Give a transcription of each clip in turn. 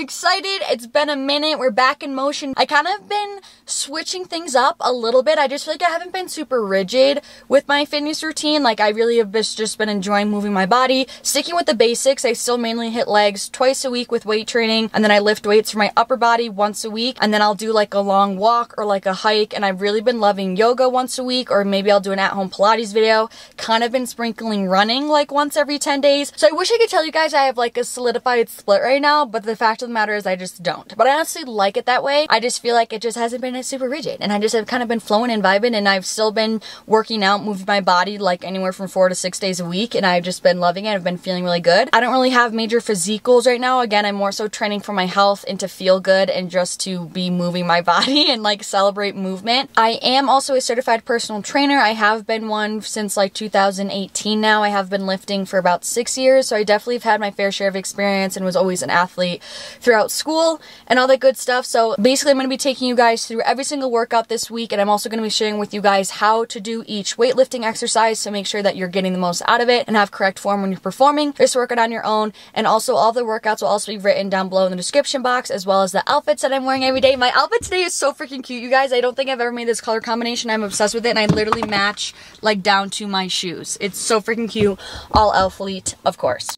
excited. It's been a minute. We're back in motion. I kind of been switching things up a little bit. I just feel like I haven't been super rigid with my fitness routine. Like I really have just been enjoying moving my body, sticking with the basics. I still mainly hit legs twice a week with weight training, and then I lift weights for my upper body once a week, and then I'll do like a long walk or like a hike. And I've really been loving yoga once a week, or maybe I'll do an at-home Pilates video. Kind of been sprinkling running like once every 10 days. So I wish I could tell you guys I have like a solidified split right now, but the fact of the matter is I just don't. But I honestly like it that way. I just feel like it just hasn't been super rigid and I just have kind of been flowing and vibing and I've still been working out, moving my body like anywhere from four to six days a week and I've just been loving it. I've been feeling really good. I don't really have major physique goals right now. Again, I'm more so training for my health and to feel good and just to be moving my body and like celebrate movement. I am also a certified personal trainer. I have been one since like 2018 now. I have been lifting for about six years, so I definitely have had my fair share of experience and was always an athlete throughout school and all that good stuff. So basically, I'm going to be taking you guys through every single workout this week, and I'm also going to be sharing with you guys how to do each weightlifting exercise to make sure that you're getting the most out of it and have correct form when you're performing this workout on your own. And also, all the workouts will also be written down below in the description box, as well as the outfits that I'm wearing every day. My outfit today is so freaking cute, you guys. I don't think I've ever made this color combination. I'm obsessed with it, and I literally match like down to my shoes. It's so freaking cute. All Alphalete, of course.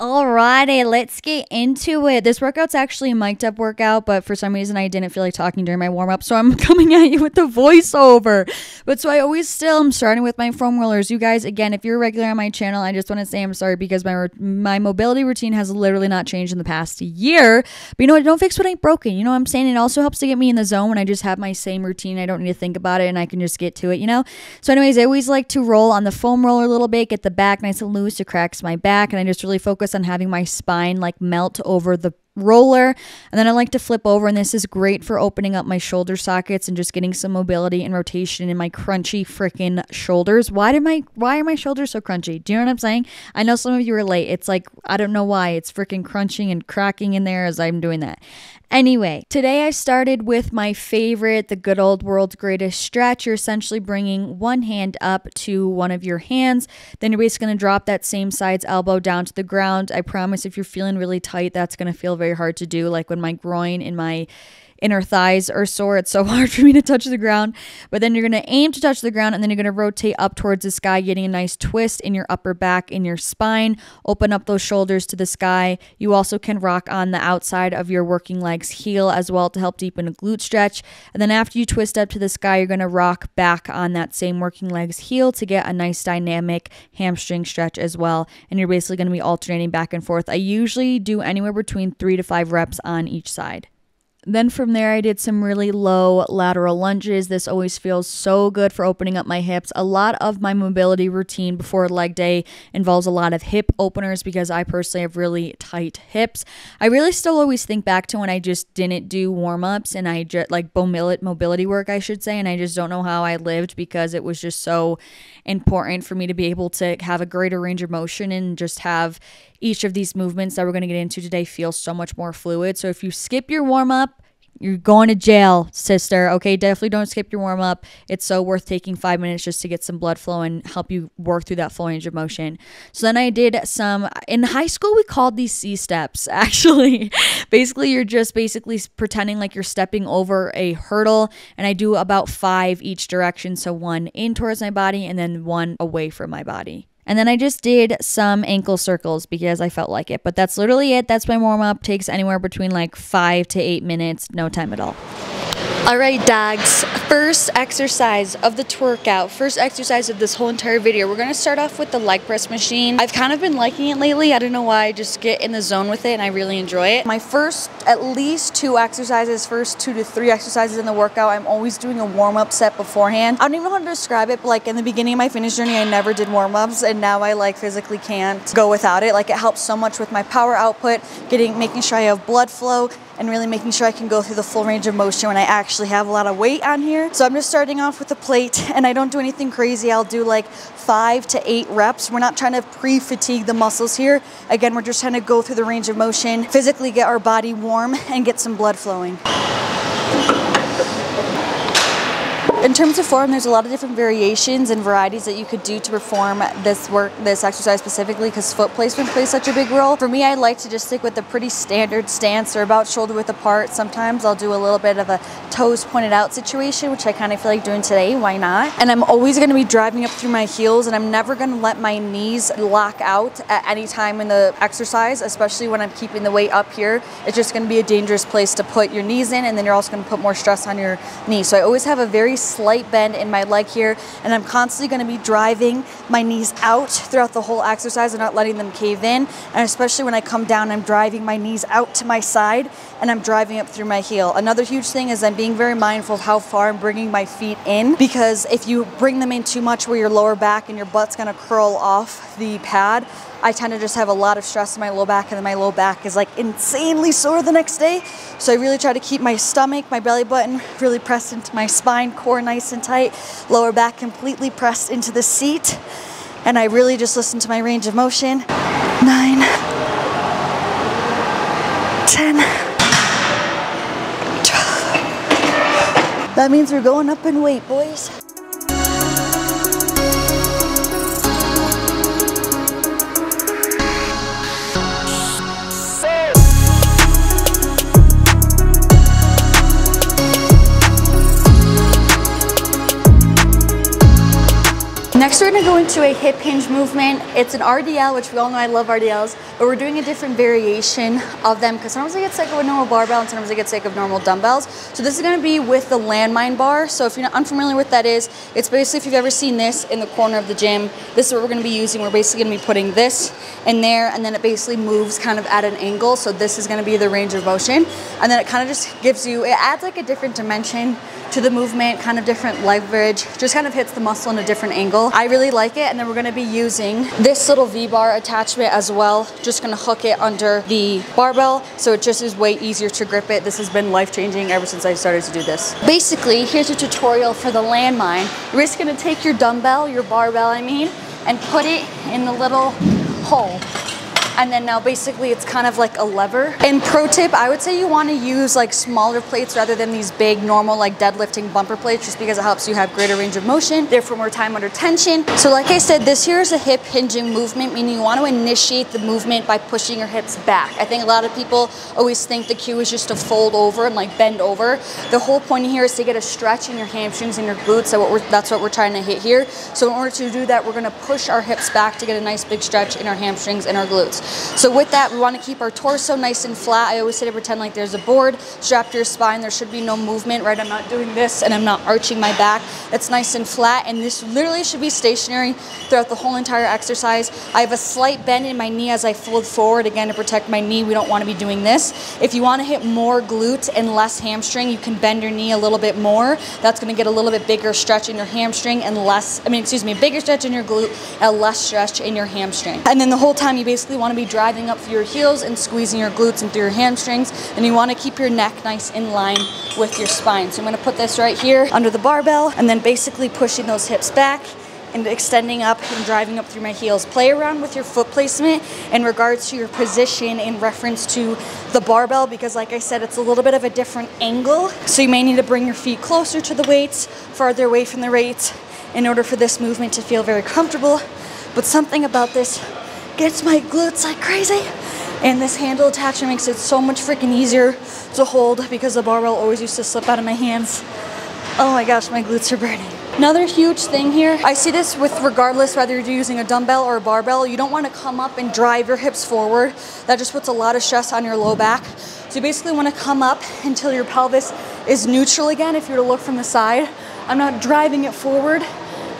Alrighty, let's get into it. This workout's actually a mic'd up workout, but for some reason I didn't feel like talking during my warm up, so I'm coming at you with the voiceover. But so I always still am starting with my foam rollers. You guys, again, if you're regular on my channel, I just want to say I'm sorry because my my mobility routine has literally not changed in the past year. But you know what? Don't fix what ain't broken. You know what I'm saying? It also helps to get me in the zone when I just have my same routine. I don't need to think about it and I can just get to it, you know? So, anyways, I always like to roll on the foam roller a little bit, get the back nice and loose, it cracks my back, and I just really focus on having my spine like melt over the roller and then I like to flip over and this is great for opening up my shoulder sockets and just getting some mobility and rotation in my crunchy freaking shoulders. Why did my why are my shoulders so crunchy? Do you know what I'm saying? I know some of you relate. It's like I don't know why it's freaking crunching and cracking in there as I'm doing that. Anyway, today I started with my favorite, the good old world's greatest stretch. You're essentially bringing one hand up to one of your hands. Then you're basically going to drop that same side's elbow down to the ground. I promise if you're feeling really tight, that's going to feel very hard to do. Like when my groin and my inner thighs are sore. It's so hard for me to touch the ground. But then you're going to aim to touch the ground and then you're going to rotate up towards the sky, getting a nice twist in your upper back, in your spine. Open up those shoulders to the sky. You also can rock on the outside of your working legs heel as well to help deepen a glute stretch. And then after you twist up to the sky, you're going to rock back on that same working legs heel to get a nice dynamic hamstring stretch as well. And you're basically going to be alternating back and forth. I usually do anywhere between three to five reps on each side. Then from there, I did some really low lateral lunges. This always feels so good for opening up my hips. A lot of my mobility routine before leg day involves a lot of hip openers because I personally have really tight hips. I really still always think back to when I just didn't do warm ups and I just like mobility work, I should say, and I just don't know how I lived because it was just so important for me to be able to have a greater range of motion and just have each of these movements that we're going to get into today feel so much more fluid. So if you skip your warm up, you're going to jail, sister. Okay, definitely don't skip your warm up. It's so worth taking five minutes just to get some blood flow and help you work through that full range of motion. So then I did some in high school. We called these C steps. Actually, basically, you're just basically pretending like you're stepping over a hurdle, and I do about five each direction. So one in towards my body, and then one away from my body. And then I just did some ankle circles because I felt like it. But that's literally it. That's my warm up. Takes anywhere between like five to eight minutes, no time at all. All right, dogs. First exercise of the workout, first exercise of this whole entire video. We're gonna start off with the leg press machine. I've kind of been liking it lately. I don't know why. I just get in the zone with it and I really enjoy it. My first at least two exercises, first two to three exercises in the workout, I'm always doing a warm up set beforehand. I don't even know how to describe it, but like in the beginning of my fitness journey, I never did warm ups and now I like physically can't go without it. Like it helps so much with my power output, getting, making sure I have blood flow, and really making sure I can go through the full range of motion when I actually have a lot of weight on here. So I'm just starting off with a plate and I don't do anything crazy. I'll do like five to eight reps. We're not trying to pre-fatigue the muscles here. Again, we're just trying to go through the range of motion, physically get our body warm and get some blood flowing. In terms of form, there's a lot of different variations and varieties that you could do to perform this work, this exercise specifically, because foot placement plays such a big role. For me, I like to just stick with the pretty standard stance or about shoulder width apart. Sometimes I'll do a little bit of a toes pointed out situation, which I kind of feel like doing today. Why not? And I'm always going to be driving up through my heels, and I'm never going to let my knees lock out at any time in the exercise, especially when I'm keeping the weight up here. It's just going to be a dangerous place to put your knees in, and then you're also going to put more stress on your knees. So I always have a very slight bend in my leg here and I'm constantly going to be driving my knees out throughout the whole exercise and not letting them cave in and especially when I come down I'm driving my knees out to my side and I'm driving up through my heel. Another huge thing is I'm being very mindful of how far I'm bringing my feet in because if you bring them in too much where your lower back and your butt's going to curl off the pad I tend to just have a lot of stress in my low back and then my low back is like insanely sore the next day. So I really try to keep my stomach, my belly button really pressed into my spine, core nice and tight, lower back completely pressed into the seat. And I really just listen to my range of motion. Nine, ten. That means we're going up in weight, boys. Next, we're gonna go into a hip hinge movement. It's an RDL, which we all know I love RDLs, but we're doing a different variation of them because sometimes I get sick of a normal barbell and sometimes I get sick of normal dumbbells. So this is gonna be with the landmine bar. So if you're not unfamiliar with that is, it's basically if you've ever seen this in the corner of the gym, this is what we're gonna be using. We're basically gonna be putting this in there and then it basically moves kind of at an angle. So this is gonna be the range of motion. And then it kind of just gives you, it adds like a different dimension to the movement, kind of different leverage, just kind of hits the muscle in a different angle. I really like it. And then we're gonna be using this little V-bar attachment as well. Just gonna hook it under the barbell. So it just is way easier to grip it. This has been life-changing ever since I started to do this. Basically, here's a tutorial for the landmine. You're just gonna take your dumbbell, your barbell I mean, and put it in the little hole and then now basically it's kind of like a lever. And pro tip, I would say you want to use like smaller plates rather than these big normal like deadlifting bumper plates just because it helps you have greater range of motion, therefore more time under tension. So like I said, this here is a hip hinging movement, meaning you want to initiate the movement by pushing your hips back. I think a lot of people always think the cue is just to fold over and like bend over. The whole point here is to get a stretch in your hamstrings and your glutes. So what that's what we're trying to hit here. So in order to do that, we're going to push our hips back to get a nice big stretch in our hamstrings and our glutes. So with that, we want to keep our torso nice and flat. I always say to pretend like there's a board strapped to your spine. There should be no movement, right? I'm not doing this and I'm not arching my back. It's nice and flat and this literally should be stationary throughout the whole entire exercise. I have a slight bend in my knee as I fold forward, again, to protect my knee. We don't want to be doing this. If you want to hit more glute and less hamstring, you can bend your knee a little bit more. That's going to get a little bit bigger stretch in your hamstring and less, I mean, excuse me, bigger stretch in your glute and less stretch in your hamstring. And then the whole time you basically want to be driving up through your heels and squeezing your glutes and through your hamstrings. And you want to keep your neck nice in line with your spine. So I'm going to put this right here under the barbell and then basically pushing those hips back and extending up and driving up through my heels. Play around with your foot placement in regards to your position in reference to the barbell because like I said, it's a little bit of a different angle. So you may need to bring your feet closer to the weights, farther away from the weights in order for this movement to feel very comfortable. But something about this gets my glutes like crazy. And this handle attachment makes it so much freaking easier to hold because the barbell always used to slip out of my hands. Oh my gosh, my glutes are burning. Another huge thing here, I see this with regardless whether you're using a dumbbell or a barbell, you don't want to come up and drive your hips forward. That just puts a lot of stress on your low back. So you basically want to come up until your pelvis is neutral again if you were to look from the side. I'm not driving it forward.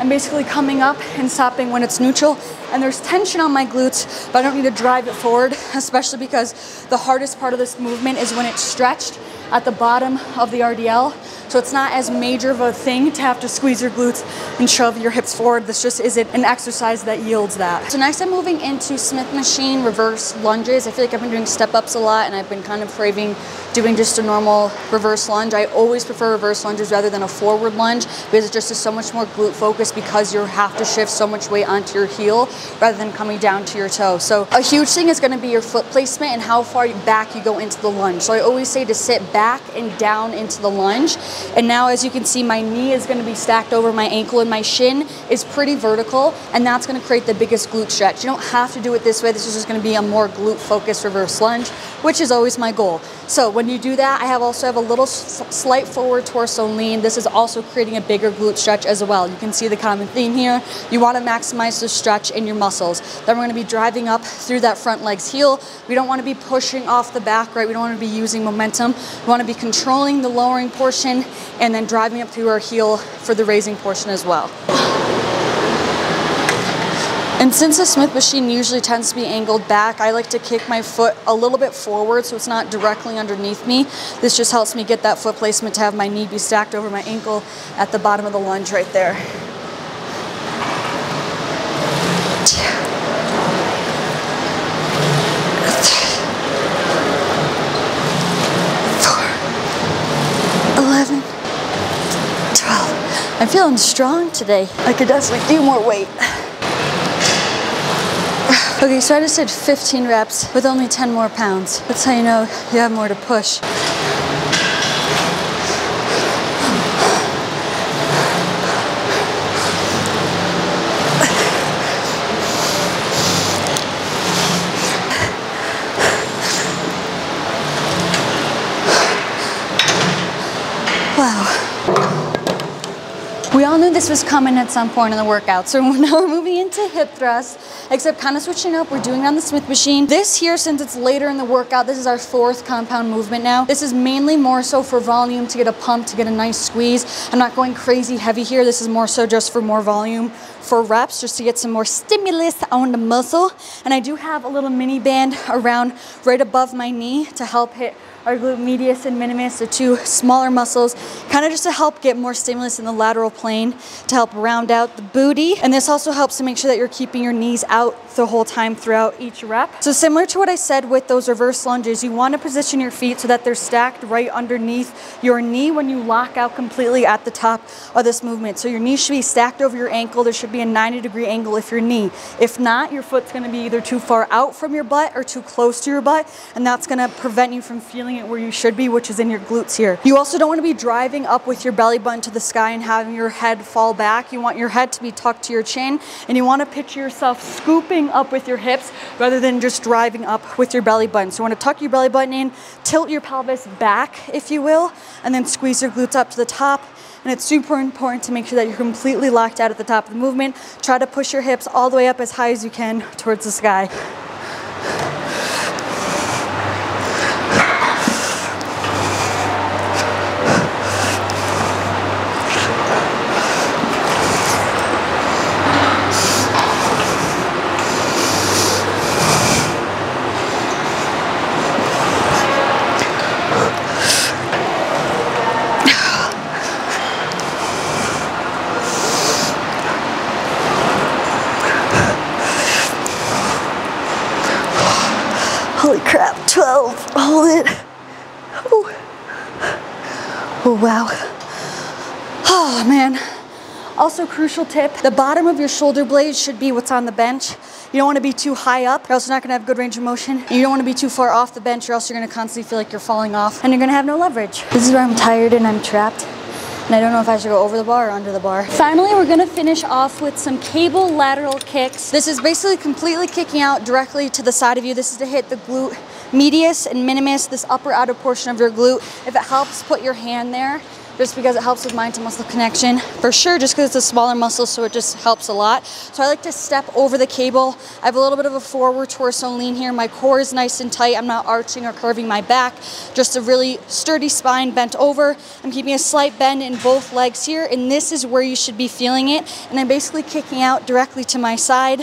I'm basically coming up and stopping when it's neutral. And there's tension on my glutes, but I don't need to drive it forward, especially because the hardest part of this movement is when it's stretched at the bottom of the RDL. So it's not as major of a thing to have to squeeze your glutes and shove your hips forward. This just isn't an exercise that yields that. So next I'm moving into Smith machine reverse lunges. I feel like I've been doing step ups a lot and I've been kind of craving doing just a normal reverse lunge. I always prefer reverse lunges rather than a forward lunge because it just is so much more glute focused because you have to shift so much weight onto your heel rather than coming down to your toe. So a huge thing is gonna be your foot placement and how far back you go into the lunge. So I always say to sit back and down into the lunge. And now as you can see, my knee is gonna be stacked over my ankle and my shin is pretty vertical and that's gonna create the biggest glute stretch. You don't have to do it this way. This is just gonna be a more glute focused reverse lunge, which is always my goal. So when you do that, I have also have a little slight forward torso lean. This is also creating a bigger glute stretch as well. You can see the common theme here. You wanna maximize the stretch in your muscles. Then we're gonna be driving up through that front leg's heel. We don't wanna be pushing off the back, right? We don't wanna be using momentum. We wanna be controlling the lowering portion and then driving up through our heel for the raising portion as well. And since the Smith machine usually tends to be angled back, I like to kick my foot a little bit forward so it's not directly underneath me. This just helps me get that foot placement to have my knee be stacked over my ankle at the bottom of the lunge right there. I'm feeling strong today. I could definitely do more weight. Okay, so I just did 15 reps with only 10 more pounds. That's how you know you have more to push. This was coming at some point in the workout, so now we're moving into hip thrust, except kind of switching up. We're doing it on the Smith machine. This here, since it's later in the workout, this is our fourth compound movement now. This is mainly more so for volume to get a pump, to get a nice squeeze. I'm not going crazy heavy here. This is more so just for more volume for reps, just to get some more stimulus on the muscle. And I do have a little mini band around right above my knee to help hit our glute medius and minimus, the two smaller muscles, kind of just to help get more stimulus in the lateral plane to help round out the booty. And this also helps to make sure that you're keeping your knees out the whole time throughout each rep. So similar to what I said with those reverse lunges, you want to position your feet so that they're stacked right underneath your knee when you lock out completely at the top of this movement. So your knee should be stacked over your ankle. There should be a 90 degree angle if your knee. If not, your foot's going to be either too far out from your butt or too close to your butt, and that's going to prevent you from feeling it where you should be, which is in your glutes here. You also don't want to be driving up with your belly button to the sky and having your head fall back. You want your head to be tucked to your chin, and you want to picture yourself scooping up with your hips rather than just driving up with your belly button. So you want to tuck your belly button in, tilt your pelvis back, if you will, and then squeeze your glutes up to the top. And it's super important to make sure that you're completely locked out at the top of the movement. Try to push your hips all the way up as high as you can towards the sky. Holy crap, 12, hold it. Oh, oh wow. Oh man. Also crucial tip, the bottom of your shoulder blades should be what's on the bench. You don't want to be too high up, or else you're not to have good range of motion. You don't want to be too far off the bench or else you're to constantly feel like you're falling off and you're going to have no leverage. This is where I'm tired and I'm trapped. And I don't know if I should go over the bar or under the bar. Finally, we're gonna finish off with some cable lateral kicks. This is basically completely kicking out directly to the side of you. This is to hit the glute medius and minimus, this upper outer portion of your glute. If it helps, put your hand there just because it helps with mind to muscle connection. For sure, just because it's a smaller muscle, so it just helps a lot. So I like to step over the cable. I have a little bit of a forward torso lean here. My core is nice and tight. I'm not arching or curving my back. Just a really sturdy spine bent over. I'm keeping a slight bend in both legs here, and this is where you should be feeling it. And I'm basically kicking out directly to my side.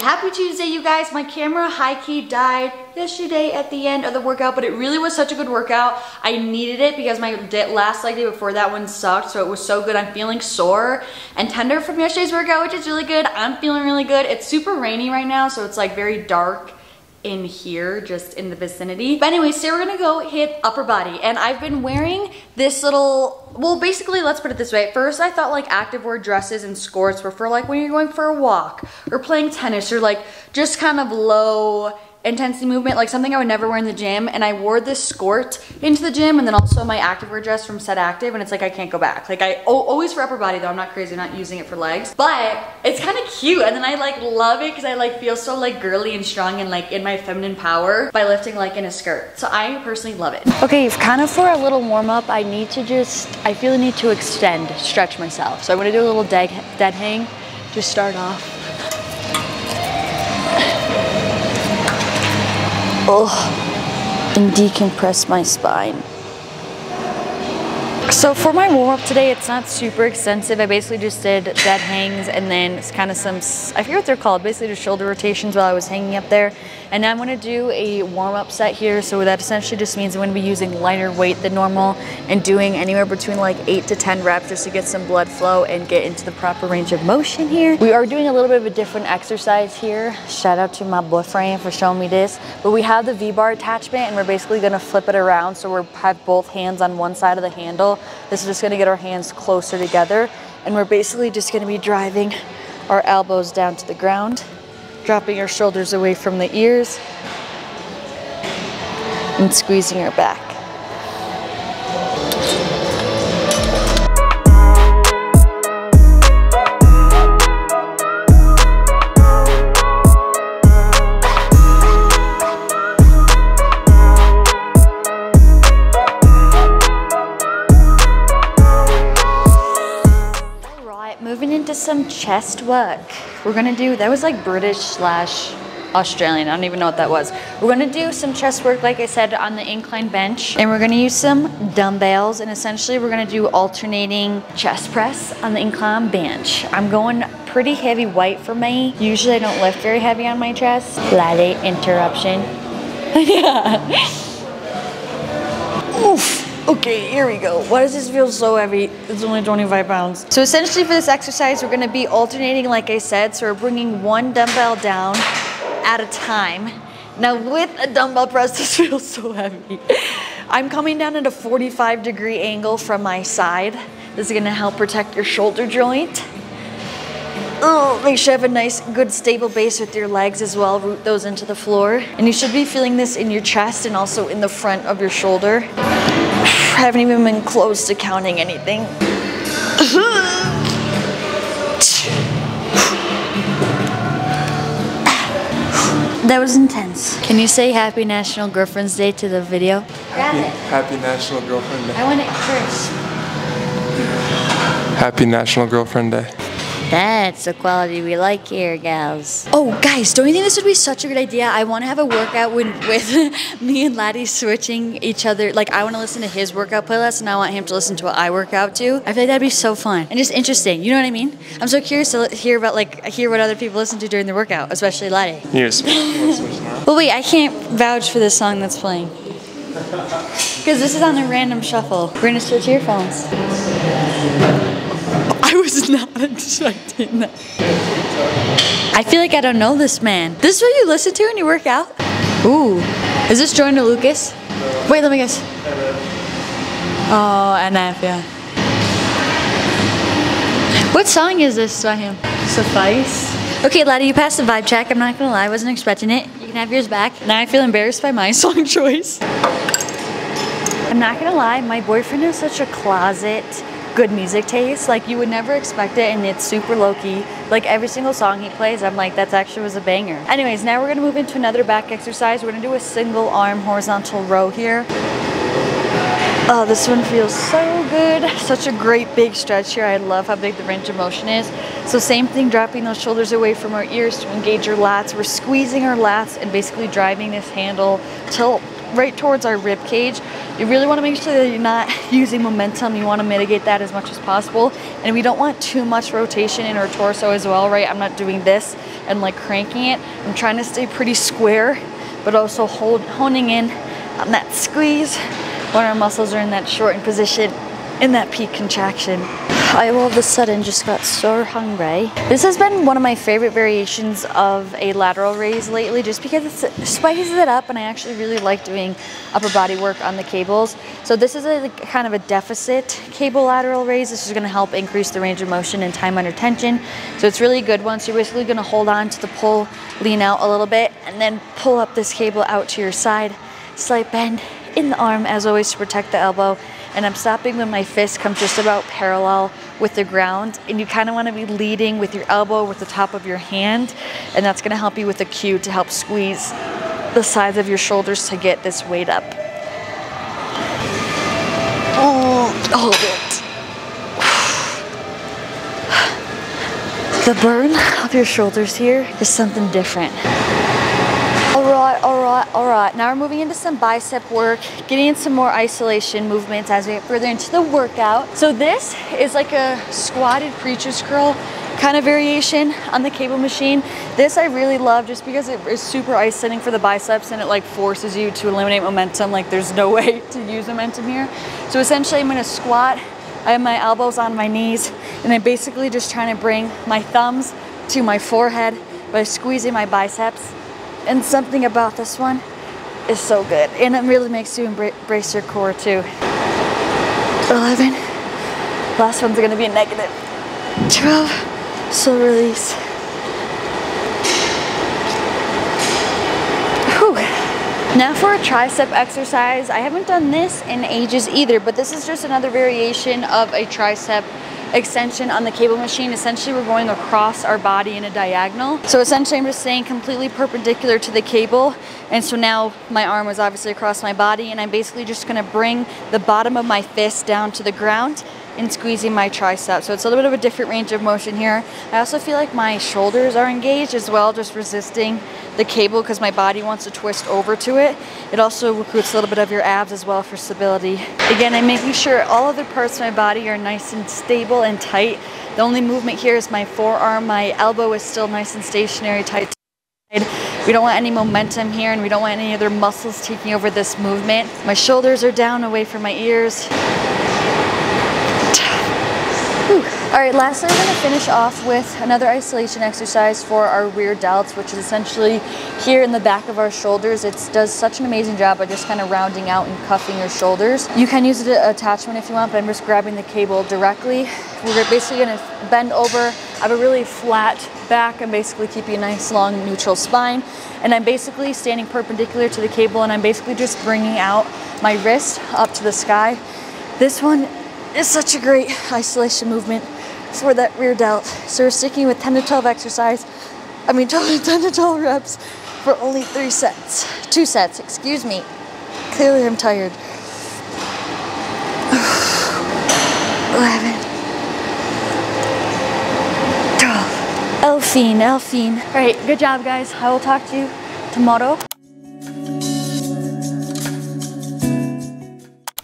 Happy Tuesday, you guys. My camera high-key died yesterday at the end of the workout, but it really was such a good workout. I needed it because my last leg day before that one sucked, so it was so good. I'm feeling sore and tender from yesterday's workout, which is really good. I'm feeling really good. It's super rainy right now, so it's like very dark in here, just in the vicinity. But anyway, so we're gonna go hit upper body. And I've been wearing this little, well, basically, let's put it this way. At first, I thought like activewear dresses and skirts were for like when you're going for a walk or playing tennis or like just kind of low intensity movement, like something I would never wear in the gym. And I wore this skirt into the gym and then also my activewear dress from Set Active. And it's like, I can't go back. Like I always for upper body though. I'm not crazy. I'm not using it for legs, but it's kind of cute. And then I like love it because I like feel so like girly and strong and like in my feminine power by lifting like in a skirt. So I personally love it. Okay, kind of for a little warm up, I need to just, I feel the need to extend, stretch myself. So I'm gonna do a little dead, dead hang. Just start off. Oh, and decompress my spine. So for my warm up today, it's not super extensive. I basically just did dead hangs and then it's kind of some, I forget what they're called, basically just shoulder rotations while I was hanging up there. And now I'm gonna do a warm up set here. So that essentially just means I'm gonna be using lighter weight than normal and doing anywhere between like eight to 10 reps just to get some blood flow and get into the proper range of motion here. We are doing a little bit of a different exercise here. Shout out to my boyfriend for showing me this. But we have the V-bar attachment and we're basically gonna flip it around so we have both hands on one side of the handle. This is just gonna get our hands closer together and we're basically just gonna be driving our elbows down to the ground dropping our shoulders away from the ears and squeezing our back. moving into some chest work. We're gonna do, that was like British slash Australian, I don't even know what that was. We're gonna do some chest work, like I said, on the incline bench. And we're gonna use some dumbbells and essentially we're gonna do alternating chest press on the incline bench. I'm going pretty heavy weight for me. Usually I don't lift very heavy on my chest. Slight interruption. yeah. Oof. Okay, here we go. Why does this feel so heavy? It's only 25 pounds. So essentially for this exercise, we're gonna be alternating like I said. So we're bringing one dumbbell down at a time. Now with a dumbbell press, this feels so heavy. I'm coming down at a 45 degree angle from my side. This is gonna help protect your shoulder joint. Oh, make sure you have a nice, good, stable base with your legs as well. Root those into the floor. And you should be feeling this in your chest and also in the front of your shoulder. I haven't even been close to counting anything. That was intense. Can you say Happy National Girlfriend's Day to the video? Happy, happy National Girlfriend Day. I want it first. Happy National Girlfriend Day. That's the quality we like here, gals. Oh, guys, don't you think this would be such a good idea? I want to have a workout with, with me and Laddie switching each other. Like, I want to listen to his workout playlist, and I want him to listen to what I work out to. I feel like that'd be so fun and just interesting. You know what I mean? I'm so curious to hear about, like, hear what other people listen to during the workout, especially Laddie. Yes. well, wait, I can't vouch for this song that's playing. Because this is on a random shuffle. We're gonna switch earphones. I was not expecting that. I feel like I don't know this man. This is what you listen to when you work out? Ooh. Is this Joyner Lucas? Wait, let me guess. Oh, NF, yeah. What song is this by him? Suffice. Okay, Laddie, you passed the vibe check. I'm not gonna lie, I wasn't expecting it. You can have yours back. Now I feel embarrassed by my song choice. I'm not gonna lie, my boyfriend is such a closet good music taste. Like you would never expect it and it's super low key. Like every single song he plays, I'm like, that actually was a banger. Anyways, now we're gonna move into another back exercise. We're gonna do a single arm horizontal row here. Oh, this one feels so good. Such a great big stretch here. I love how big the range of motion is. So same thing, dropping those shoulders away from our ears to engage your lats. We're squeezing our lats and basically driving this handle till right towards our rib cage. You really want to make sure that you're not using momentum. You want to mitigate that as much as possible. And we don't want too much rotation in our torso as well, right? I'm not doing this and like cranking it. I'm trying to stay pretty square, but also hold, honing in on that squeeze when our muscles are in that shortened position, in that peak contraction. I all of a sudden just got so hungry. This has been one of my favorite variations of a lateral raise lately just because it spices it up and I actually really like doing upper body work on the cables. So this is a kind of a deficit cable lateral raise. This is gonna help increase the range of motion and time under tension. So it's really good. So you're basically gonna hold on to the pull, lean out a little bit, and then pull up this cable out to your side. Slight bend in the arm as always to protect the elbow and I'm stopping when my fist comes just about parallel with the ground and you kind of want to be leading with your elbow with the top of your hand and that's going to help you with the cue to help squeeze the sides of your shoulders to get this weight up. Oh, hold it. The burn of your shoulders here is something different. All right, all right, all right. Now we're moving into some bicep work, getting in some more isolation movements as we get further into the workout. So this is like a squatted preacher's curl kind of variation on the cable machine. This I really love just because it is super isolating for the biceps and it like forces you to eliminate momentum. Like there's no way to use momentum here. So essentially I'm gonna squat. I have my elbows on my knees and I'm basically just trying to bring my thumbs to my forehead by squeezing my biceps and something about this one is so good. And it really makes you embrace your core too. 11. Last one's gonna be a negative. 12. Slow release. Now for a tricep exercise, I haven't done this in ages either, but this is just another variation of a tricep extension on the cable machine. Essentially, we're going across our body in a diagonal. So essentially, I'm just staying completely perpendicular to the cable. And so now my arm is obviously across my body and I'm basically just gonna bring the bottom of my fist down to the ground and squeezing my tricep. So it's a little bit of a different range of motion here. I also feel like my shoulders are engaged as well, just resisting the cable because my body wants to twist over to it. It also recruits a little bit of your abs as well for stability. Again, I'm making sure all other parts of my body are nice and stable and tight. The only movement here is my forearm. My elbow is still nice and stationary, tight. We don't want any momentum here and we don't want any other muscles taking over this movement. My shoulders are down away from my ears. All right, lastly, I'm gonna finish off with another isolation exercise for our rear delts, which is essentially here in the back of our shoulders. It does such an amazing job by just kind of rounding out and cuffing your shoulders. You can use an attachment if you want, but I'm just grabbing the cable directly. We're basically gonna bend over. I have a really flat back. I'm basically keeping a nice long neutral spine. And I'm basically standing perpendicular to the cable and I'm basically just bringing out my wrist up to the sky. This one is such a great isolation movement for that rear delt. So we're sticking with 10 to 12 exercise, I mean 10 to 12 reps for only three sets. Two sets, excuse me. Clearly I'm tired. 11. 12. Elfine, Elfine. All right, good job guys. I will talk to you tomorrow.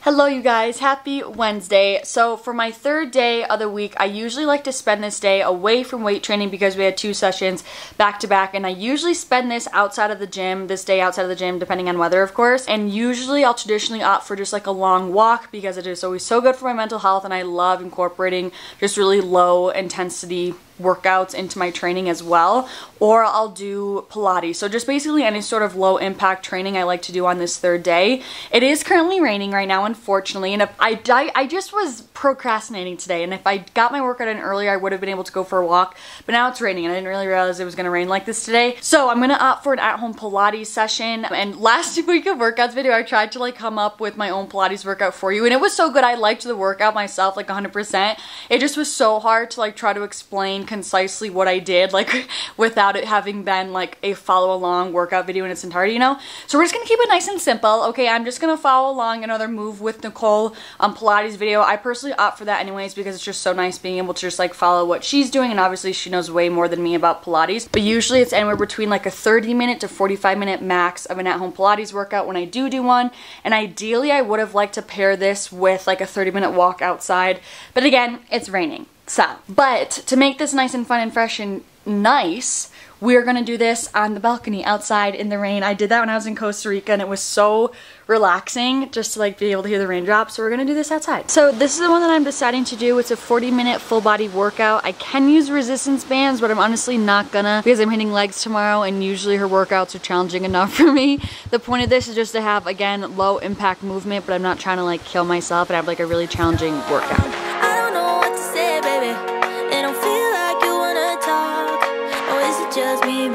Hello you guys, happy Wednesday. So for my third day of the week, I usually like to spend this day away from weight training because we had two sessions back to back and I usually spend this outside of the gym, this day outside of the gym depending on weather of course. And usually I'll traditionally opt for just like a long walk because it is always so good for my mental health and I love incorporating just really low intensity workouts into my training as well or I'll do Pilates. So just basically any sort of low impact training I like to do on this third day. It is currently raining right now unfortunately and if I, I, I just was procrastinating today and if I got my workout in earlier I would have been able to go for a walk but now it's raining and I didn't really realize it was going to rain like this today. So I'm going to opt for an at-home Pilates session and last week of workouts video I tried to like come up with my own Pilates workout for you and it was so good I liked the workout myself like 100%. It just was so hard to like try to explain concisely what I did like without it having been like a follow along workout video in its entirety you know? So we're just gonna keep it nice and simple okay? I'm just gonna follow along another move with Nicole on Pilates video. I personally opt for that anyways because it's just so nice being able to just like follow what she's doing and obviously she knows way more than me about Pilates. But usually it's anywhere between like a 30 minute to 45 minute max of an at-home Pilates workout when I do do one. And ideally I would have liked to pair this with like a 30 minute walk outside. But again it's raining so, but to make this nice and fun and fresh and nice, we're gonna do this on the balcony outside in the rain. I did that when I was in Costa Rica and it was so relaxing just to like be able to hear the raindrops. So we're gonna do this outside. So this is the one that I'm deciding to do. It's a 40 minute full body workout. I can use resistance bands, but I'm honestly not gonna because I'm hitting legs tomorrow and usually her workouts are challenging enough for me. The point of this is just to have, again, low impact movement, but I'm not trying to like kill myself and have like a really challenging workout.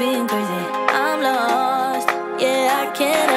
Being crazy. I'm lost. Yeah, I can't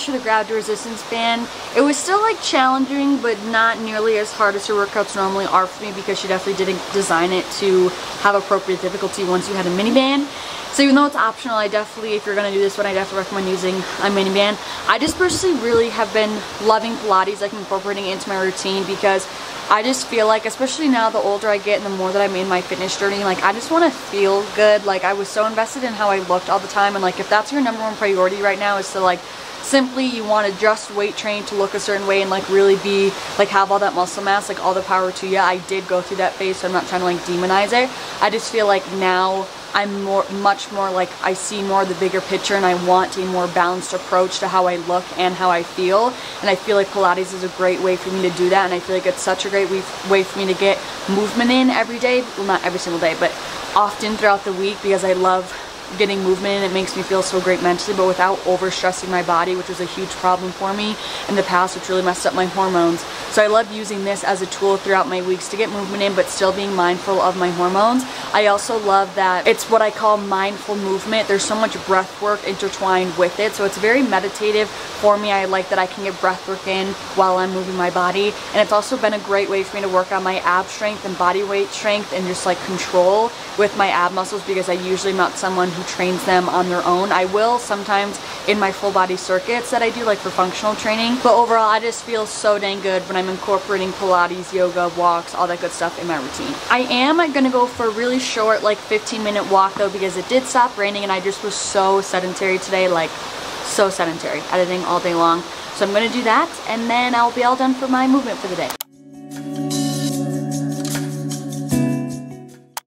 should have grabbed a resistance band. It was still like challenging, but not nearly as hard as her workouts normally are for me because she definitely didn't design it to have appropriate difficulty once you had a mini band. So even though it's optional, I definitely, if you're gonna do this one, I definitely recommend using a mini band. I just personally really have been loving Pilates, like incorporating it into my routine because I just feel like, especially now the older I get and the more that I'm in my fitness journey, like I just want to feel good. Like I was so invested in how I looked all the time and like if that's your number one priority right now is to like simply you want to just weight train to look a certain way and like really be like have all that muscle mass like all the power to you i did go through that phase so i'm not trying to like demonize it. I just feel like now i'm more much more like i see more the bigger picture and i want a more balanced approach to how i look and how i feel. And i feel like pilates is a great way for me to do that and i feel like it's such a great way, way for me to get movement in every day. Well not every single day but often throughout the week because i love getting movement in. It makes me feel so great mentally, but without overstressing my body, which was a huge problem for me in the past, which really messed up my hormones. So I love using this as a tool throughout my weeks to get movement in, but still being mindful of my hormones. I also love that it's what I call mindful movement. There's so much breath work intertwined with it. So it's very meditative for me. I like that I can get breath work in while I'm moving my body. And it's also been a great way for me to work on my ab strength and body weight strength and just like control with my ab muscles because I usually am not someone who trains them on their own. I will sometimes in my full body circuits that I do like for functional training. But overall, I just feel so dang good when I'm incorporating Pilates, yoga, walks, all that good stuff in my routine. I am gonna go for a really short, like 15 minute walk though because it did stop raining and I just was so sedentary today, like so sedentary, editing all day long. So I'm gonna do that and then I'll be all done for my movement for the day.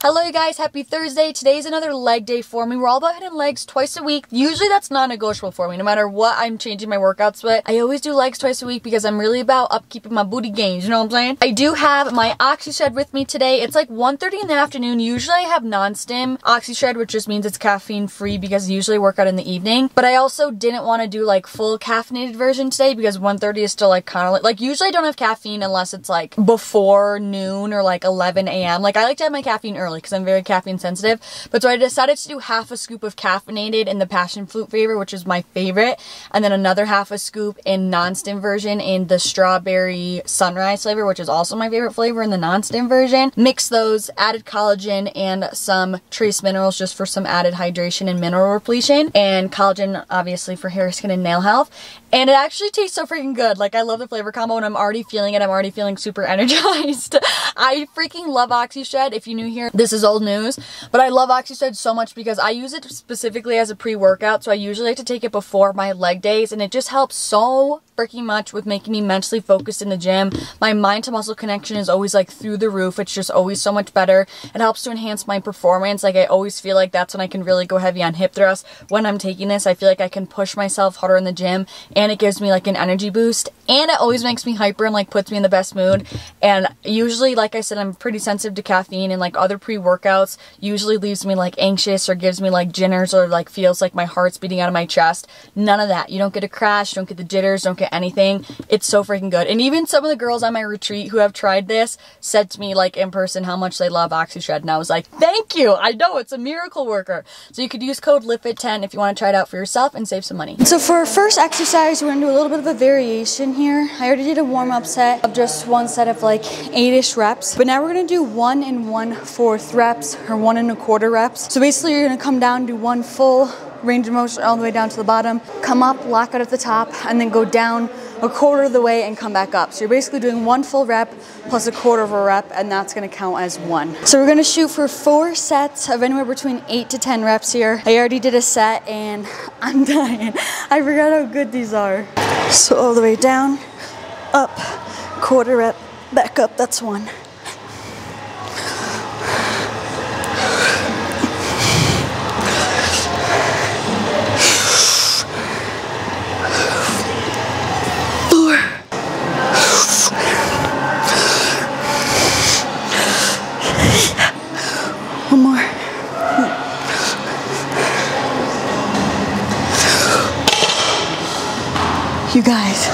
Hello you guys, happy Thursday. Today's another leg day for me. We're all about hitting legs twice a week. Usually that's non-negotiable for me, no matter what I'm changing my workouts, but I always do legs twice a week because I'm really about upkeeping my booty gains, you know what I'm saying? I do have my OxyShred with me today. It's like 1.30 in the afternoon. Usually I have non-stim OxyShred, which just means it's caffeine free because I usually work out in the evening. But I also didn't want to do like full caffeinated version today because 1.30 is still like kind of like, like usually I don't have caffeine unless it's like before noon or like 11 a.m. Like I like to have my caffeine early because I'm very caffeine sensitive. But so I decided to do half a scoop of caffeinated in the passion fruit flavor, which is my favorite, and then another half a scoop in non-stim version in the strawberry sunrise flavor, which is also my favorite flavor in the non-stim version. Mix those, added collagen and some trace minerals just for some added hydration and mineral repletion, and collagen obviously for hair, skin, and nail health. And it actually tastes so freaking good. Like I love the flavor combo and I'm already feeling it. I'm already feeling super energized. I freaking love OxyShred. If you're new here, this is old news. But I love OxyShred so much because I use it specifically as a pre-workout. So I usually like to take it before my leg days and it just helps so freaking much with making me mentally focused in the gym. My mind to muscle connection is always like through the roof. It's just always so much better. It helps to enhance my performance. Like I always feel like that's when I can really go heavy on hip thrust. When I'm taking this, I feel like I can push myself harder in the gym and it gives me like an energy boost and it always makes me hyper and like puts me in the best mood. And usually, like I said, I'm pretty sensitive to caffeine and like other pre-workouts usually leaves me like anxious or gives me like jitters or like feels like my heart's beating out of my chest. None of that. You don't get a crash, don't get the jitters, don't get anything. It's so freaking good. And even some of the girls on my retreat who have tried this said to me like in person how much they love OxyShred. And I was like, thank you. I know it's a miracle worker. So you could use code LIVFIIT10 if you want to try it out for yourself and save some money. So for our first exercise, we're going to do a little bit of a variation here. I already did a warm up set of just one set of like eight-ish reps. But now we're to do one and one fourth reps or one and a quarter reps. So basically you're to come down, do one full range of motion all the way down to the bottom, come up, lock out at the top, and then go down a quarter of the way and come back up. So you're basically doing one full rep plus a quarter of a rep, and that's gonna count as one. So we're gonna shoot for four sets of anywhere between eight to 10 reps here. I already did a set and I'm dying. I forgot how good these are. So all the way down, up, quarter rep, back up, that's one. Four. One more. You guys,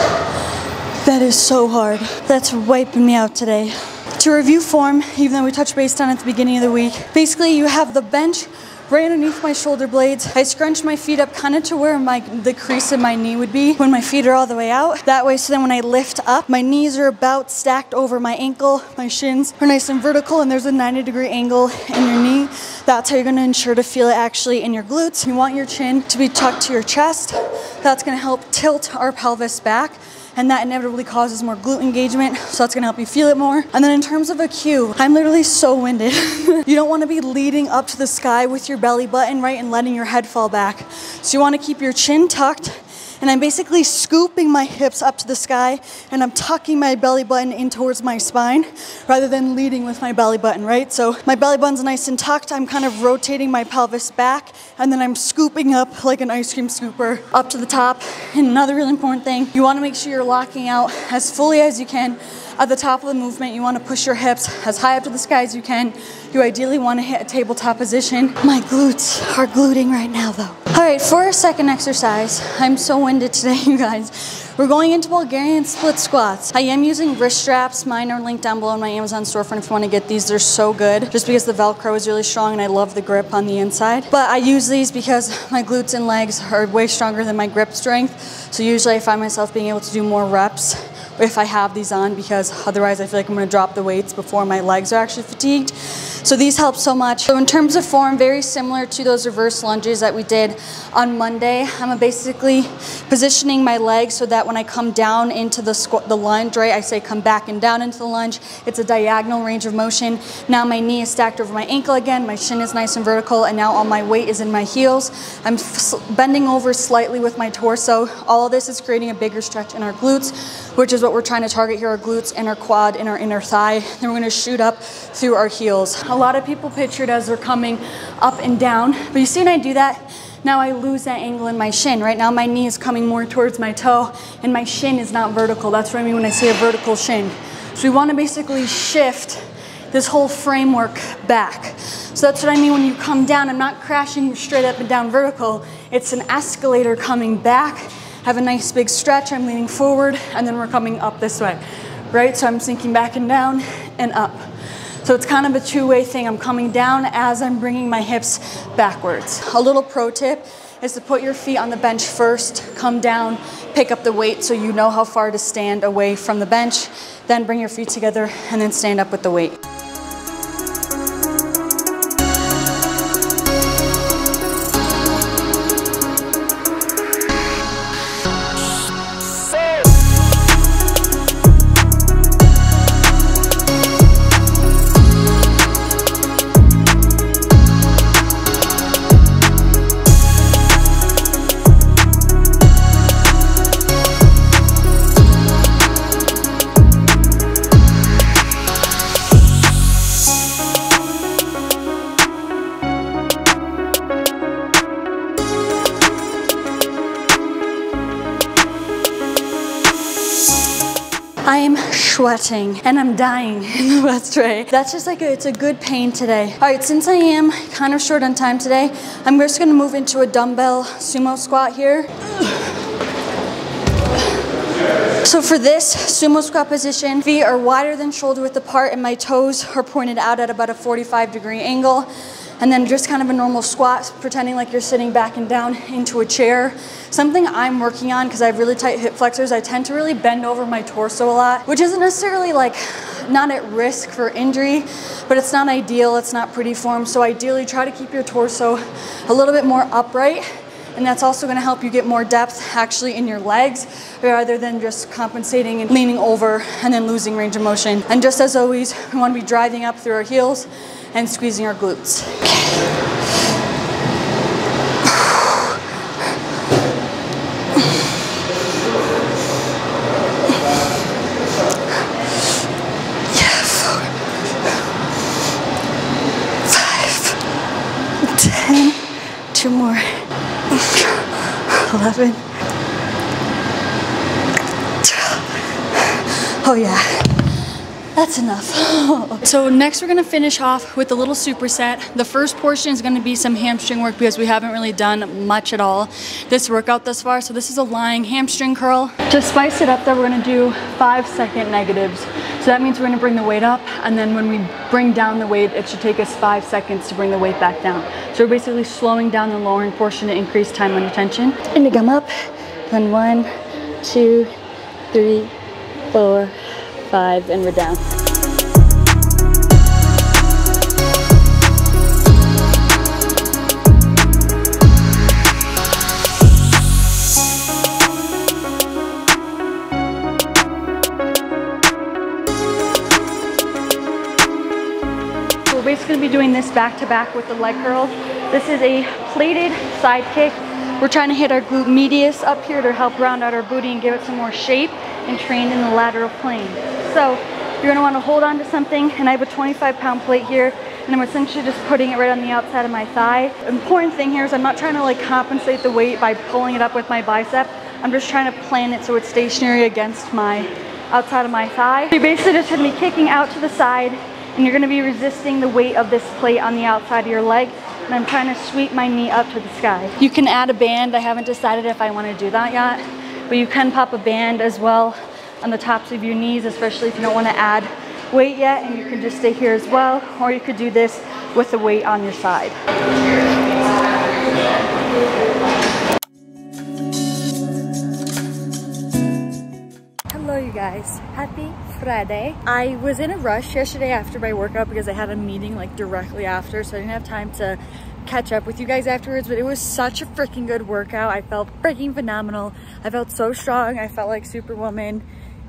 that is so hard. That's wiping me out today. To review form, even though we touched base on at the beginning of the week, basically you have the bench right underneath my shoulder blades. I scrunch my feet up kind of to where my the crease of my knee would be when my feet are all the way out. That way, so then when I lift up, my knees are about stacked over my ankle, my shins are nice and vertical, and there's a 90 degree angle in your knee. That's how you're gonna ensure to feel it actually in your glutes. You want your chin to be tucked to your chest. That's gonna help tilt our pelvis back and that inevitably causes more glute engagement, so that's gonna help you feel it more. And then in terms of a cue, I'm literally so winded. you don't wanna be leading up to the sky with your belly button, right, and letting your head fall back. So you wanna keep your chin tucked, and I'm basically scooping my hips up to the sky and I'm tucking my belly button in towards my spine rather than leading with my belly button, right? So my belly button's nice and tucked. I'm kind of rotating my pelvis back and then I'm scooping up like an ice cream scooper up to the top. And another really important thing, you wanna make sure you're locking out as fully as you can at the top of the movement, you want to push your hips as high up to the sky as you can. You ideally want to hit a tabletop position. My glutes are gluting right now though. All right, for our second exercise, I'm so winded today, you guys. We're going into Bulgarian split squats. I am using wrist straps. Mine are linked down below in my Amazon storefront if you want to get these. They're so good just because the Velcro is really strong and I love the grip on the inside. But I use these because my glutes and legs are way stronger than my grip strength. So usually I find myself being able to do more reps if I have these on because otherwise I feel like I'm going to drop the weights before my legs are actually fatigued. So these help so much. So in terms of form, very similar to those reverse lunges that we did on Monday. I'm basically positioning my legs so that when I come down into the the lunge, right, I say come back and down into the lunge. It's a diagonal range of motion. Now my knee is stacked over my ankle again. My shin is nice and vertical, and now all my weight is in my heels. I'm bending over slightly with my torso. All of this is creating a bigger stretch in our glutes, which is what we're trying to target here: our glutes and our quad and our inner thigh. Then we're going to shoot up through our heels. A lot of people picture it as they're coming up and down, but you see when I do that, now I lose that angle in my shin. Right now my knee is coming more towards my toe and my shin is not vertical. That's what I mean when I say a vertical shin. So we want to basically shift this whole framework back. So that's what I mean when you come down. I'm not crashing straight up and down vertical. It's an escalator coming back. Have a nice big stretch. I'm leaning forward and then we're coming up this way. Right? So I'm sinking back and down and up. So it's kind of a two-way thing. I'm coming down as I'm bringing my hips backwards. A little pro tip is to put your feet on the bench first, come down, pick up the weight so you know how far to stand away from the bench, then bring your feet together and then stand up with the weight. I am sweating and I'm dying in the best way. That's just like a, it's a good pain today. All right, since I am kind of short on time today, I'm just gonna move into a dumbbell sumo squat here. So for this sumo squat position, feet are wider than shoulder width apart and my toes are pointed out at about a 45 degree angle. And then just kind of a normal squat, pretending like you're sitting back and down into a chair. Something I'm working on because I have really tight hip flexors, I tend to really bend over my torso a lot, which isn't necessarily like not at risk for injury, but it's not ideal, it's not pretty form. So ideally try to keep your torso a little bit more upright and that's also gonna help you get more depth actually in your legs rather than just compensating and leaning over and then losing range of motion. And just as always, we wanna be driving up through our heels and squeezing our glutes. Two more. 11. Oh yeah, that's enough. so next we're gonna finish off with a little superset. The first portion is gonna be some hamstring work because we haven't really done much at all this workout thus far. So this is a lying hamstring curl. To spice it up though, we're gonna do five second negatives. So that means we're gonna bring the weight up and then when we bring down the weight, it should take us five seconds to bring the weight back down. So we're basically slowing down the lowering portion to increase time under tension. And to come up, then one, two, three, four, five, and we're down. This back to back with the leg curl. This is a plated side kick. We're trying to hit our glute medius up here to help round out our booty and give it some more shape and train in the lateral plane. So you're gonna wanna hold on to something and I have a 25 pound plate here and I'm essentially just putting it right on the outside of my thigh. Important thing here is I'm not trying to like compensate the weight by pulling it up with my bicep. I'm just trying to plan it so it's stationary against my outside of my thigh. You're basically just gonna be kicking out to the side and you're gonna be resisting the weight of this plate on the outside of your leg. And I'm trying to sweep my knee up to the sky. You can add a band. I haven't decided if I wanna do that yet, but you can pop a band as well on the tops of your knees, especially if you don't wanna add weight yet, and you can just stay here as well, or you could do this with the weight on your side. You guys, happy Friday. I was in a rush yesterday after my workout because I had a meeting like directly after so I didn't have time to catch up with you guys afterwards but it was such a freaking good workout. I felt freaking phenomenal. I felt so strong. I felt like superwoman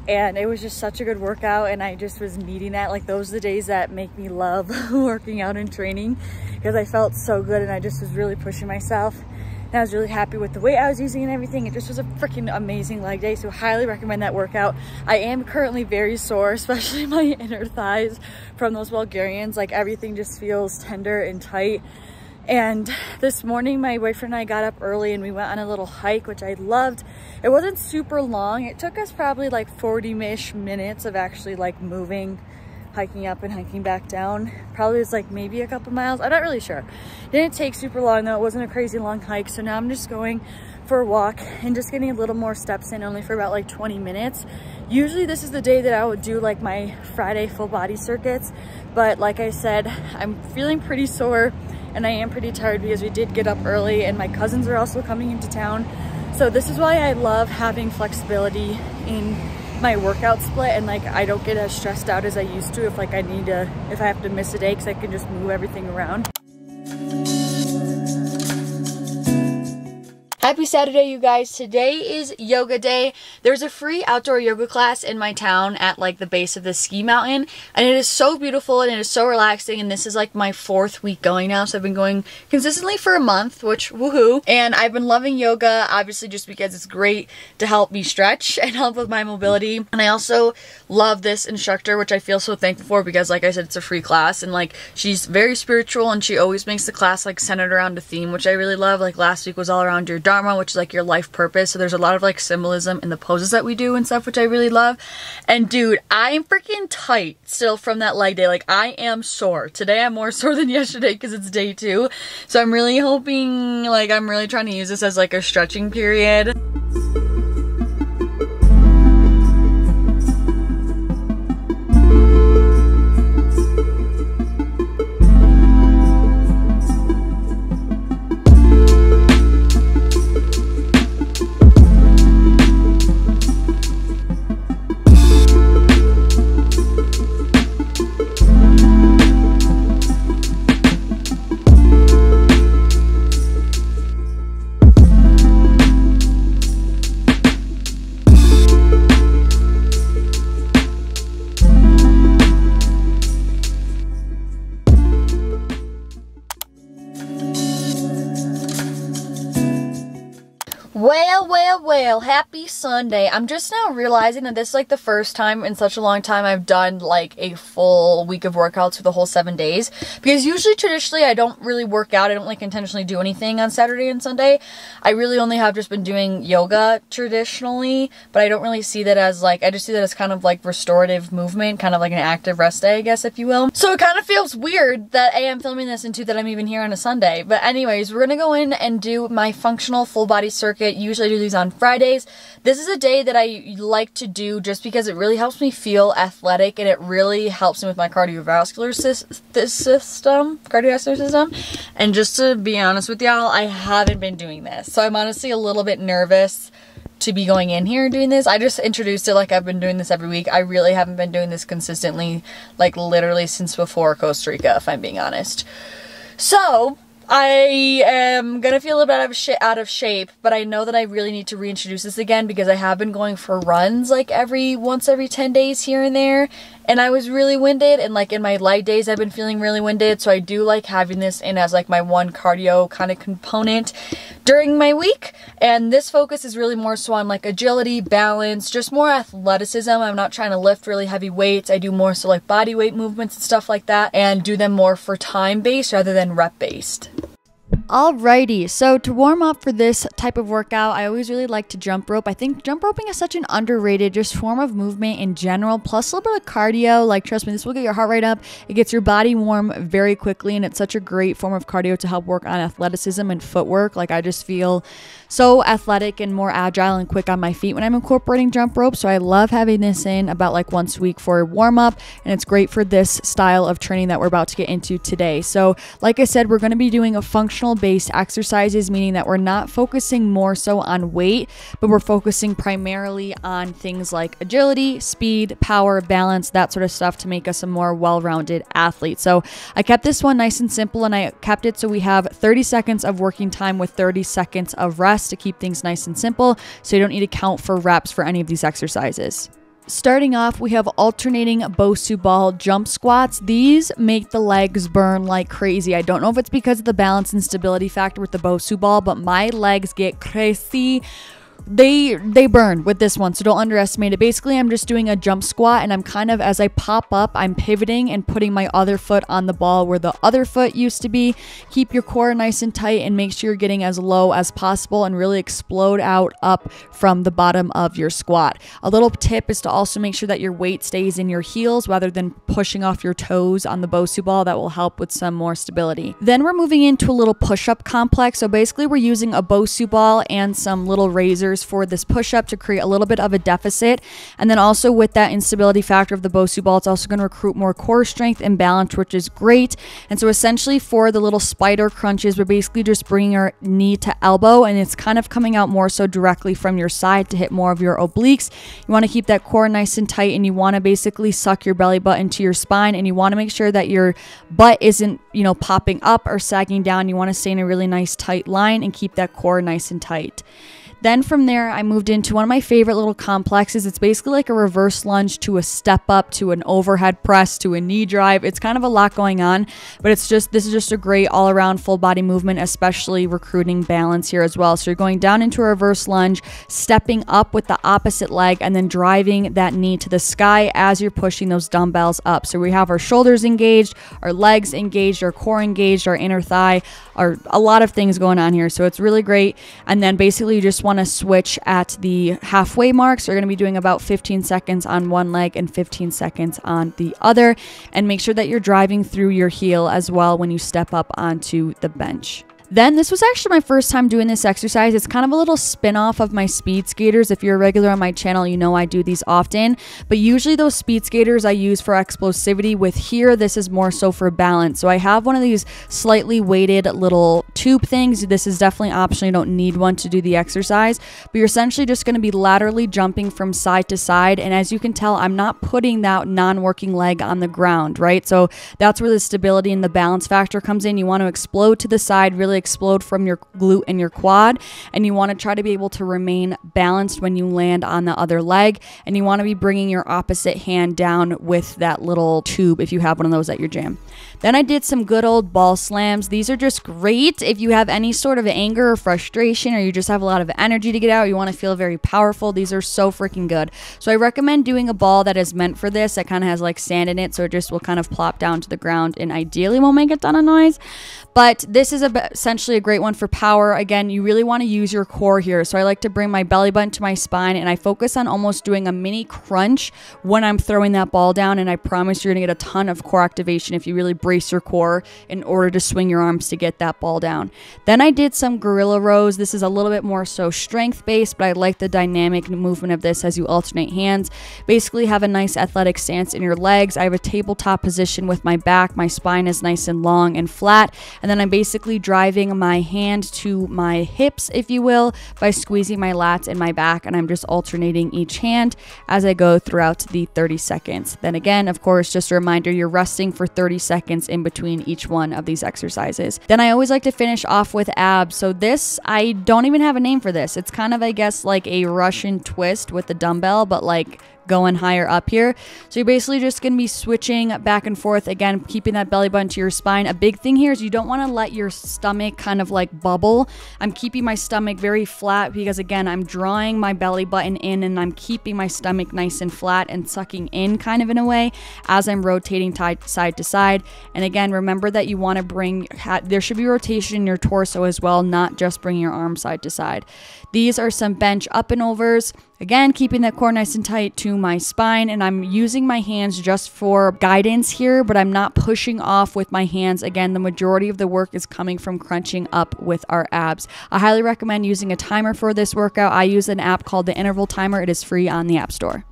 and it was just such a good workout and I just was needing that. Like those are the days that make me love working out and training because I felt so good and I just was really pushing myself. And I was really happy with the weight I was using and everything. It just was a freaking amazing leg day. So highly recommend that workout. I am currently very sore, especially my inner thighs from those Bulgarians. Like everything just feels tender and tight. And this morning, my boyfriend and I got up early and we went on a little hike, which I loved. It wasn't super long. It took us probably like 40-ish minutes of actually like moving hiking up and hiking back down. Probably it's like maybe a couple miles. I'm not really sure. Didn't take super long though. It wasn't a crazy long hike. So now I'm just going for a walk and just getting a little more steps in only for about like 20 minutes. Usually this is the day that I would do like my Friday full body circuits. But like I said, I'm feeling pretty sore and I am pretty tired because we did get up early and my cousins are also coming into town. So this is why I love having flexibility in my workout split and like I don't get as stressed out as I used to if like I need to, if I have to miss a day because I can just move everything around. Happy Saturday, you guys. Today is yoga day. There's a free outdoor yoga class in my town at like the base of the ski mountain. And it is so beautiful and it is so relaxing. And this is like my fourth week going now. So I've been going consistently for a month, which woohoo. And I've been loving yoga, obviously just because it's great to help me stretch and help with my mobility. And I also love this instructor, which I feel so thankful for because like I said, it's a free class. And like she's very spiritual and she always makes the class like centered around a theme, which I really love. Like last week was all around your dharma, which is like your life purpose. So there's a lot of like symbolism in the poses that we do and stuff, which I really love. And dude, I am freaking tight still from that leg day. Like I am sore. Today I'm more sore than yesterday because it's day two. So I'm really hoping, like I'm really trying to use this as like a stretching period. Happy Sunday. I'm just now realizing that this is like the first time in such a long time I've done like a full week of workouts for the whole seven days. Because usually, traditionally, I don't really work out. I don't like intentionally do anything on Saturday and Sunday. I really only have just been doing yoga traditionally, but I don't really see that as like, I just see that as kind of like restorative movement, kind of like an active rest day, I guess, if you will. So it kind of feels weird that A, I'm filming this and two, that I'm even here on a Sunday. But anyways, we're gonna go in and do my functional full body circuit. Usually I do these on Fridays. This is a day that I like to do just because it really helps me feel athletic and it really helps me with my cardiovascular system, cardiovascular system. And just to be honest with y'all, I haven't been doing this. So I'm honestly a little bit nervous to be going in here and doing this. I just introduced it like I've been doing this every week. I really haven't been doing this consistently, like literally since before Costa Rica, if I'm being honest. So, I am gonna feel a bit out of, sh- out of shape, but I know that I really need to reintroduce this again because I have been going for runs like every once every 10 days here and there, and I was really winded. And like in my light days, I've been feeling really winded, so I do like having this in as like my one cardio kind of component during my week. And this focus is really more so on like agility, balance, just more athleticism. I'm not trying to lift really heavy weights. I do more so like body weight movements and stuff like that, and do them more for time based rather than rep based. Alrighty, so to warm up for this type of workout, I always really like to jump rope. I think jump roping is such an underrated just form of movement in general, plus a little bit of cardio. Like, trust me, this will get your heart rate up. It gets your body warm very quickly, and it's such a great form of cardio to help work on athleticism and footwork. Like, I just feel so athletic and more agile and quick on my feet when I'm incorporating jump rope. So I love having this in about like once a week for a warm up, and it's great for this style of training that we're about to get into today. So, like I said, we're going to be doing a functional based exercises, meaning that we're not focusing more so on weight, but we're focusing primarily on things like agility, speed, power, balance, that sort of stuff to make us a more well rounded athlete. So, I kept this one nice and simple and I kept it so we have 30 seconds of working time with 30 seconds of rest to keep things nice and simple, so you don't need to count for reps for any of these exercises. Starting off, we have alternating Bosu ball jump squats. These make the legs burn like crazy. I don't know if it's because of the balance and stability factor with the Bosu ball, but my legs get crazy they they burn with this one so don't underestimate it. Basically i'm just doing a jump squat and i'm kind of as i pop up i'm pivoting and putting my other foot on the ball where the other foot used to be. Keep your core nice and tight and make sure you're getting as low as possible and really explode out up from the bottom of your squat. A little tip is to also make sure that your weight stays in your heels rather than pushing off your toes on the bosu ball. That will help with some more stability. Then we're moving into a little push-up complex. So basically we're using a bosu ball and some little razors for this push up to create a little bit of a deficit. And then also with that instability factor of the Bosu ball, it's also going to recruit more core strength and balance, which is great. And so essentially for the little spider crunches, we're basically just bringing our knee to elbow and it's kind of coming out more so directly from your side to hit more of your obliques. You want to keep that core nice and tight and you want to basically suck your belly button to your spine and you want to make sure that your butt isn't, you know, popping up or sagging down. You want to stay in a really nice tight line and keep that core nice and tight. Then from there, I moved into one of my favorite little complexes. It's basically like a reverse lunge to a step up to an overhead press to a knee drive. It's kind of a lot going on, but it's just this is just a great all around full body movement, especially recruiting balance here as well. So you're going down into a reverse lunge, stepping up with the opposite leg, and then driving that knee to the sky as you're pushing those dumbbells up. So we have our shoulders engaged, our legs engaged, our core engaged, our inner thigh, are a lot of things going on here. So it's really great. And then basically you just want to switch at the halfway mark. So you're going to be doing about 15 seconds on one leg and 15 seconds on the other. And make sure that you're driving through your heel as well when you step up onto the bench. Then this was actually my first time doing this exercise. It's kind of a little spin off of my speed skaters. If you're a regular on my channel, you know I do these often. But usually those speed skaters I use for explosivity. With here, this is more so for balance. So I have one of these slightly weighted little tube things. This is definitely optional. You don't need one to do the exercise. But you're essentially just going to be laterally jumping from side to side. And as you can tell, I'm not putting that non-working leg on the ground, right? So that's where the stability and the balance factor comes in. You want to explode to the side, really explode from your glute and your quad. And you want to try to be able to remain balanced when you land on the other leg. And you want to be bringing your opposite hand down with that little tube if you have one of those at your gym. Then I did some good old ball slams. These are just great if you have any sort of anger or frustration or you just have a lot of energy to get out, you want to feel very powerful. These are so freaking good. So I recommend doing a ball that is meant for this that kind of has like sand in it so it just will kind of plop down to the ground and ideally won't make a ton of noise. But this is a, essentially a great one for power. Again, you really want to use your core here. So I like to bring my belly button to my spine and I focus on almost doing a mini crunch when I'm throwing that ball down. And I promise you're going to get a ton of core activation if you really brace your core in order to swing your arms to get that ball down. Then I did some gorilla rows. This is a little bit more so strength based, but I like the dynamic movement of this as you alternate hands. Basically, have a nice athletic stance in your legs. I have a tabletop position with my back. My spine is nice and long and flat. And then I'm basically driving my hand to my hips, if you will, by squeezing my lats and my back. And I'm just alternating each hand as I go throughout the 30 seconds. Then again, of course, just a reminder you're resting for 30 seconds in between each one of these exercises. Then I always like to finish off with abs. So this, I don't even have a name for this. It's kind of, I guess, like a Russian twist with the dumbbell, but like going higher up here. So you're basically just going to be switching back and forth again, keeping that belly button to your spine. A big thing here is you don't want to let your stomach kind of like bubble. I'm keeping my stomach very flat because again, I'm drawing my belly button in and I'm keeping my stomach nice and flat and sucking in kind of in a way as I'm rotating side to side. And again, remember that you want to bring, there should be rotation in your torso as well, not just bringing your arm side to side. These are some bench up and overs. Again, keeping that core nice and tight to my spine, and I'm using my hands just for guidance here, but I'm not pushing off with my hands. Again, the majority of the work is coming from crunching up with our abs. I highly recommend using a timer for this workout. I use an app called the Interval Timer, it is free on the App Store.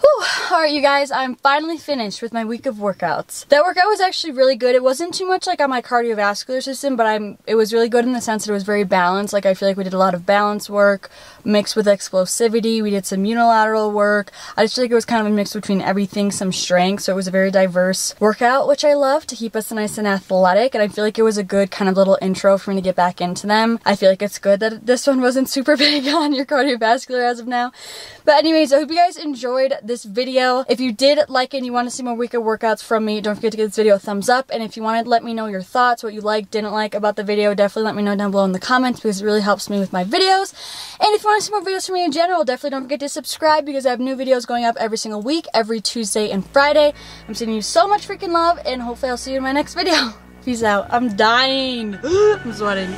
Whew. All right, you guys, I'm finally finished with my week of workouts. That workout was actually really good. It wasn't too much like on my cardiovascular system, but I'm it was really good in the sense that it was very balanced. Like I feel like we did a lot of balance work mixed with explosivity. We did some unilateral work. I just feel like it was kind of a mix between everything, some strength. So it was a very diverse workout, which I love to keep us nice and athletic. And I feel like it was a good kind of little intro for me to get back into them. I feel like it's good that this one wasn't super big on your cardiovascular as of now. But anyways, I hope you guys enjoyed this video. If you did like it and you want to see more weekend workouts from me, don't forget to give this video a thumbs up. And if you want to let me know your thoughts, what you liked, didn't like about the video, definitely let me know down below in the comments because it really helps me with my videos. And if you want to see more videos from me in general, definitely don't forget to subscribe because I have new videos going up every single week, every Tuesday and Friday. I'm sending you so much freaking love and hopefully I'll see you in my next video. Peace out. I'm dying. I'm sweating.